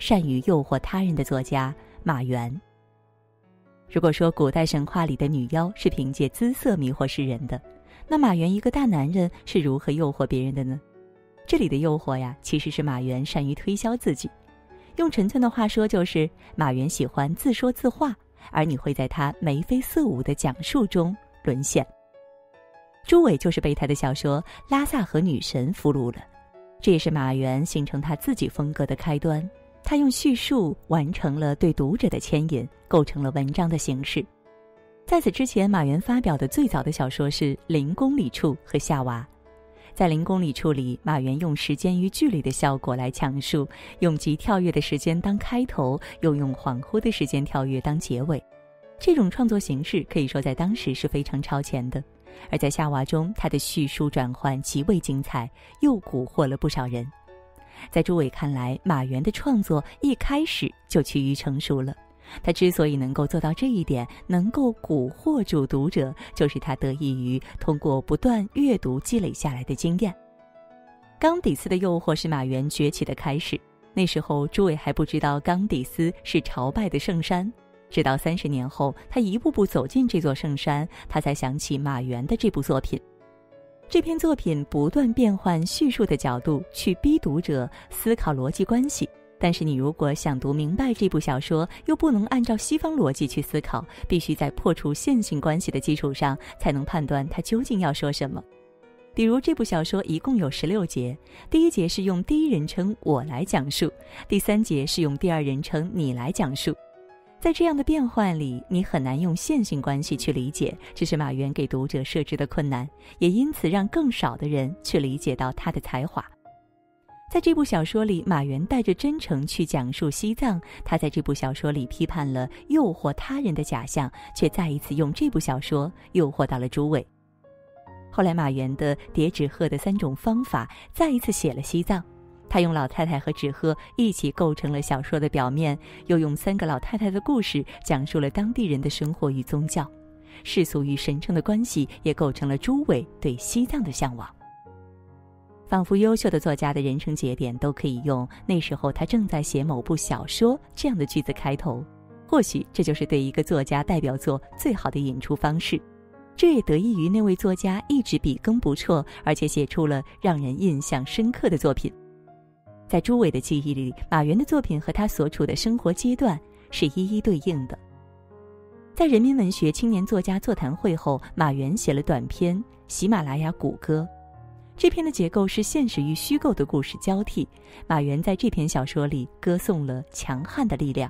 善于诱惑他人的作家马原。如果说古代神话里的女妖是凭借姿色迷惑世人的，那马原一个大男人是如何诱惑别人的呢？这里的诱惑呀，其实是马原善于推销自己。用陈村的话说，就是马原喜欢自说自话，而你会在他眉飞色舞的讲述中沦陷。朱伟就是被他的小说《拉萨河女神》俘虏了，这也是马原形成他自己风格的开端。他用叙述完成了对读者的牵引，构成了文章的形式。在此之前，马原发表的最早的小说是《零公里处》和《夏娃》。在《零公里处》里，马原用时间与距离的效果来讲述，用极跳跃的时间当开头，又用恍惚的时间跳跃当结尾。这种创作形式可以说在当时是非常超前的。而在《夏娃》中，他的叙述转换极为精彩，又蛊惑了不少人。在朱伟看来，马原的创作一开始就趋于成熟了。他之所以能够做到这一点，能够蛊惑住读者，就是他得益于通过不断阅读积累下来的经验。冈底斯的诱惑是马原崛起的开始。那时候，朱伟还不知道冈底斯是朝拜的圣山。直到三十年后，他一步步走进这座圣山，他才想起马原的这部作品。这篇作品不断变换叙述的角度，去逼读者思考逻辑关系。但是，你如果想读明白这部小说，又不能按照西方逻辑去思考，必须在破除线性关系的基础上，才能判断它究竟要说什么。比如，这部小说一共有十六节，第一节是用第一人称我来讲述，第三节是用第二人称你来讲述。在这样的变换里，你很难用线性关系去理解，这是马原给读者设置的困难，也因此让更少的人去理解到他的才华。在这部小说里，马原带着真诚去讲述西藏。他在这部小说里批判了诱惑他人的假象，却再一次用这部小说诱惑到了诸位。后来，马原的《叠纸鹤的三种方法》再一次写了西藏。他用老太太和纸鹤一起构成了小说的表面，又用三个老太太的故事讲述了当地人的生活与宗教、世俗与神圣的关系，也构成了朱伟对西藏的向往。仿佛优秀的作家的人生节点都可以用“那时候他正在写某部小说”这样的句子开头，或许这就是对一个作家代表作最好的引出方式。这也得益于那位作家一直笔耕不辍，而且写出了让人印象深刻的作品。在朱伟的记忆里，马原的作品和他所处的生活阶段是一一对应的。在人民文学青年作家座谈会后，马原写了短篇《喜马拉雅谷歌》，这篇的结构是现实与虚构的故事交替。马原在这篇小说里歌颂了强悍的力量。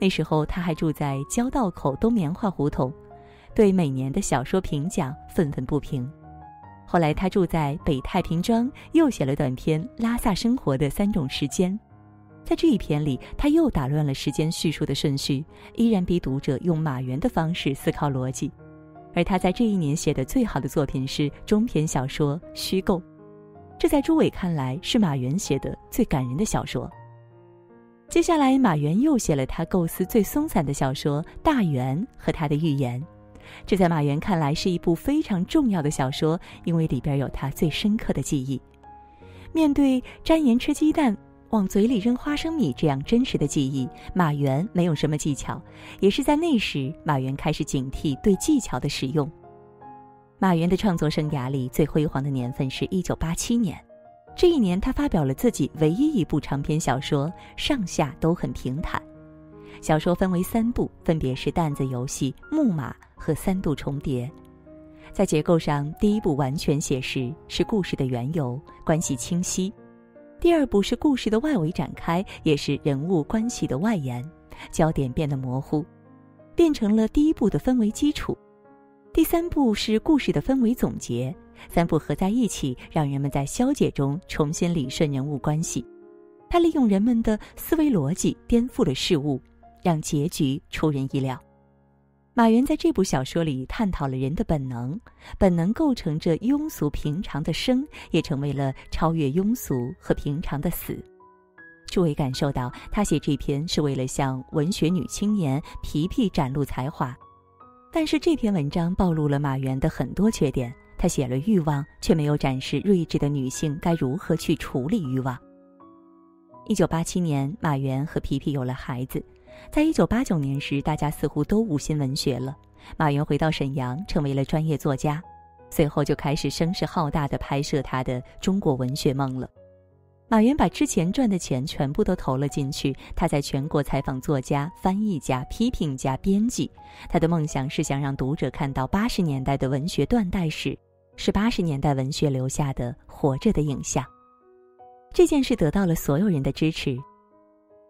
那时候他还住在交道口东棉花胡同，对每年的小说评奖愤愤不平。后来，他住在北太平庄，又写了短篇《拉萨生活的三种时间》。在这一篇里，他又打乱了时间叙述的顺序，依然逼读者用马原的方式思考逻辑。而他在这一年写的最好的作品是中篇小说《虚构》，这在朱伟看来是马原写的最感人的小说。接下来，马原又写了他构思最松散的小说《大圆》和他的预言。这在马原看来是一部非常重要的小说，因为里边有他最深刻的记忆。面对沾盐吃鸡蛋、往嘴里扔花生米这样真实的记忆，马原没有什么技巧，也是在那时，马原开始警惕对技巧的使用。马原的创作生涯里最辉煌的年份是一九八七年，这一年他发表了自己唯一一部长篇小说，上下都很平坦。小说分为三部，分别是《担子游戏》《木马》和《三度重叠》。在结构上，第一步完全写实，是故事的缘由，关系清晰；第二步是故事的外围展开，也是人物关系的外延，焦点变得模糊，变成了第一步的氛围基础；第三步是故事的氛围总结。三步合在一起，让人们在消解中重新理顺人物关系。他利用人们的思维逻辑，颠覆了事物。让结局出人意料。马原在这部小说里探讨了人的本能，本能构成着庸俗平常的生，也成为了超越庸俗和平常的死。诸位感受到，他写这篇是为了向文学女青年皮皮展露才华，但是这篇文章暴露了马原的很多缺点。他写了欲望，却没有展示睿智的女性该如何去处理欲望。一九八七年，马原和皮皮有了孩子。在一九八九年时，大家似乎都无心文学了。马云回到沈阳，成为了专业作家，随后就开始声势浩大的拍摄他的中国文学梦了。马云把之前赚的钱全部都投了进去，他在全国采访作家、翻译家、批评家、编辑。他的梦想是想让读者看到八十年代的文学断代史，是八十年代文学留下的活着的影像。这件事得到了所有人的支持。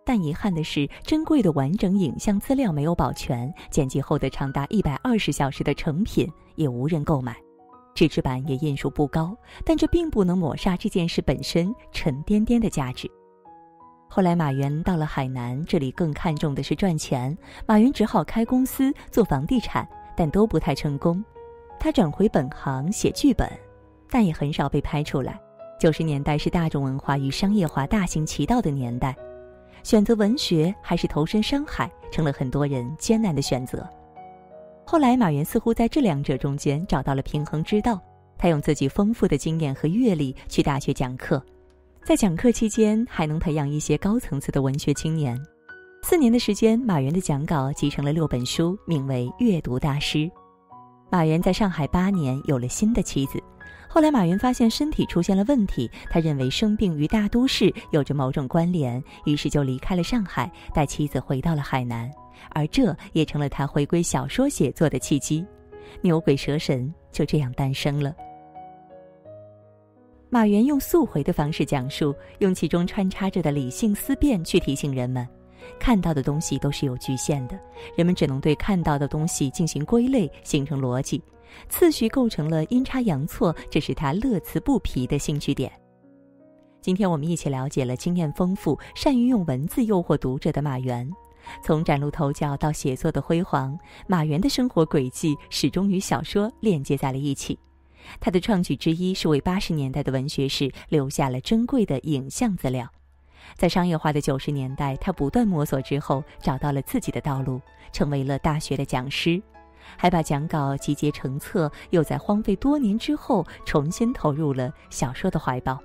但遗憾的是，珍贵的完整影像资料没有保全，剪辑后的长达一百二十小时的成品也无人购买，纸质版也印数不高。但这并不能抹杀这件事本身沉甸甸的价值。后来马云到了海南，这里更看重的是赚钱，马云只好开公司做房地产，但都不太成功。他转回本行写剧本，但也很少被拍出来。九十年代是大众文化与商业化大行其道的年代。选择文学还是投身商海，成了很多人艰难的选择。后来，马原似乎在这两者中间找到了平衡之道。他用自己丰富的经验和阅历去大学讲课，在讲课期间还能培养一些高层次的文学青年。四年的时间，马原的讲稿集成了六本书，名为《阅读大师》。马原在上海八年，有了新的妻子。后来，马云发现身体出现了问题，他认为生病与大都市有着某种关联，于是就离开了上海，带妻子回到了海南，而这也成了他回归小说写作的契机，《牛鬼蛇神》就这样诞生了。马原用速回的方式讲述，用其中穿插着的理性思辨去提醒人们。看到的东西都是有局限的，人们只能对看到的东西进行归类，形成逻辑，次序构成了阴差阳错，这是他乐此不疲的兴趣点。今天我们一起了解了经验丰富、善于用文字诱惑读者的马原，从崭露头角到写作的辉煌，马原的生活轨迹始终与小说链接在了一起。他的创举之一是为八十年代的文学史留下了珍贵的影像资料。在商业化的九十年代，他不断摸索之后，找到了自己的道路，成为了大学的讲师，还把讲稿集结成册，又在荒废多年之后重新投入了小说的怀抱。